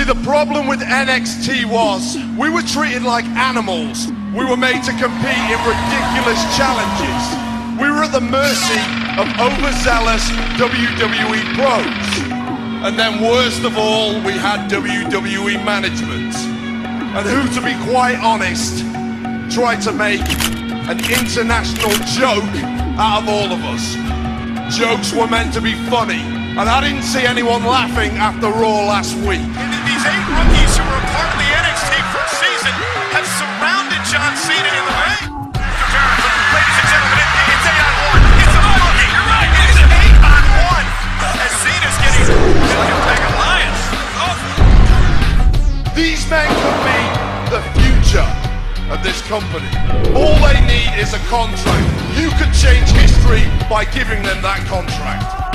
See, the problem with NXT was we were treated like animals. We were made to compete in ridiculous challenges. We were at the mercy of overzealous WWE pros. And then, worst of all, we had WWE management. And who, to be quite honest, tried to make an international joke out of all of us. Jokes were meant to be funny, and I didn't see anyone laughing after Raw last week. These eight rookies who were part of the NXT first season have surrounded John Cena in the ring. Ladies and gentlemen, it's eight on one. It's a rookie. You're right. It is eight on one. As Cena's getting a pack of lions. These men could be the future of this company. All they need is a contract. You could change history by giving them that contract.